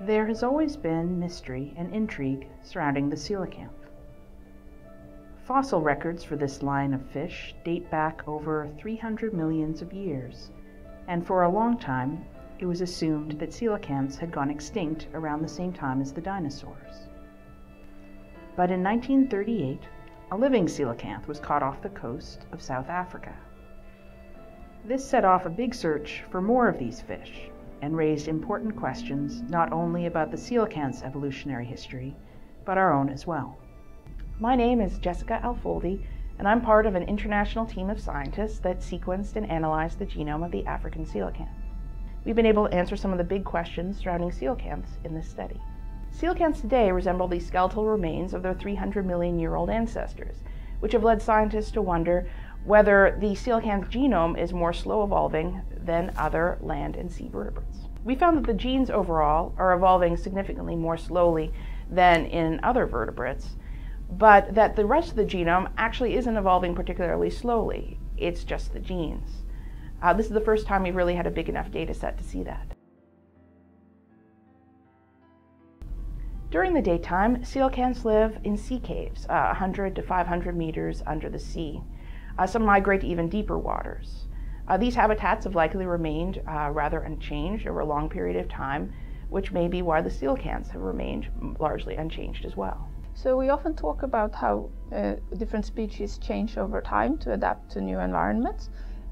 There has always been mystery and intrigue surrounding the coelacanth. Fossil records for this line of fish date back over 300 millions of years, and for a long time it was assumed that coelacanths had gone extinct around the same time as the dinosaurs. But in 1938, a living coelacanth was caught off the coast of South Africa. This set off a big search for more of these fish, and raised important questions not only about the coelacanth's evolutionary history, but our own as well. My name is Jessica Alfoldi, and I'm part of an international team of scientists that sequenced and analyzed the genome of the African coelacanth. We've been able to answer some of the big questions surrounding coelacanths in this study. Coelacanths today resemble the skeletal remains of their 300 million year old ancestors, which have led scientists to wonder whether the coelacanth genome is more slow evolving than other land and sea vertebrates. We found that the genes overall are evolving significantly more slowly than in other vertebrates, but that the rest of the genome actually isn't evolving particularly slowly. It's just the genes. Uh, this is the first time we've really had a big enough data set to see that. During the daytime, coelacanths live in sea caves, uh, 100 to 500 meters under the sea. Uh, some migrate to even deeper waters. Uh, these habitats have likely remained uh, rather unchanged over a long period of time, which may be why the coelacanths have remained largely unchanged as well. So we often talk about how uh, different species change over time to adapt to new environments.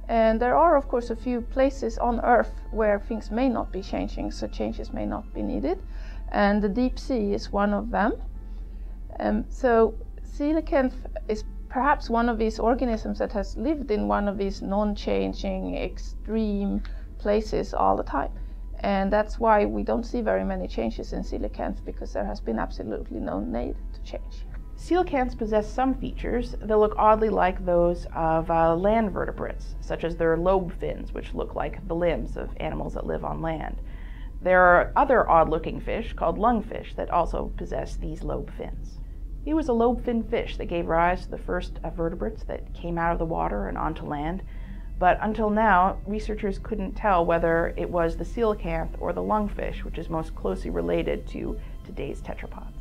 And there are, of course, a few places on Earth where things may not be changing, so changes may not be needed. And the deep sea is one of them. Um, so coelacanth is perhaps one of these organisms that has lived in one of these non-changing extreme places all the time. And that's why we don't see very many changes in coelacanths because there has been absolutely no need to change. Coelacanths possess some features that look oddly like those of uh, land vertebrates, such as their lobe fins, which look like the limbs of animals that live on land. There are other odd looking fish called lungfish that also possess these lobe fins. It was a lobe fin fish that gave rise to the first uh, vertebrates that came out of the water and onto land. But until now, researchers couldn't tell whether it was the coelacanth or the lungfish, which is most closely related to today's tetrapods.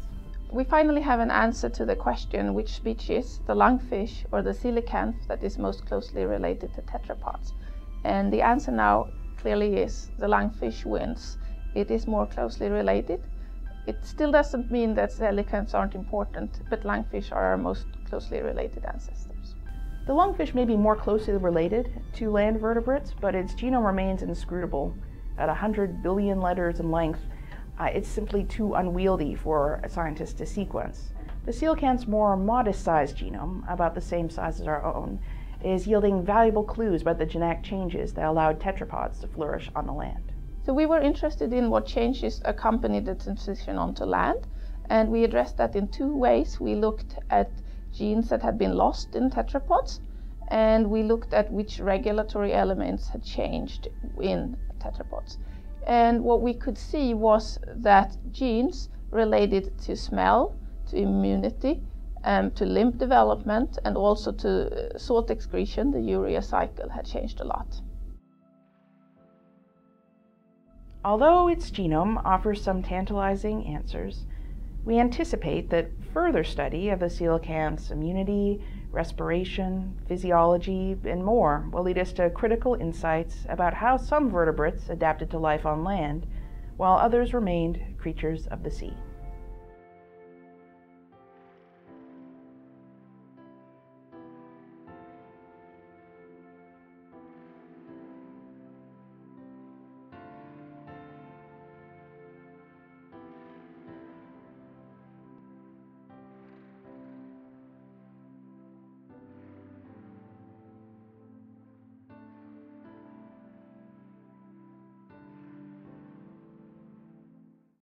We finally have an answer to the question which species, the lungfish or the coelacanth, that is most closely related to tetrapods. And the answer now clearly is the lungfish wins. It is more closely related it still doesn't mean that coelacanths aren't important, but lungfish are our most closely related ancestors. The lungfish may be more closely related to land vertebrates, but its genome remains inscrutable. At 100 billion letters in length, uh, it's simply too unwieldy for a scientist to sequence. The coelacanth's more modest-sized genome, about the same size as our own, is yielding valuable clues about the genetic changes that allowed tetrapods to flourish on the land. So we were interested in what changes accompanied the transition onto land, and we addressed that in two ways. We looked at genes that had been lost in tetrapods, and we looked at which regulatory elements had changed in tetrapods. And what we could see was that genes related to smell, to immunity, um, to limb development, and also to salt excretion, the urea cycle, had changed a lot. Although its genome offers some tantalizing answers, we anticipate that further study of the coelacanth's immunity, respiration, physiology, and more will lead us to critical insights about how some vertebrates adapted to life on land, while others remained creatures of the sea.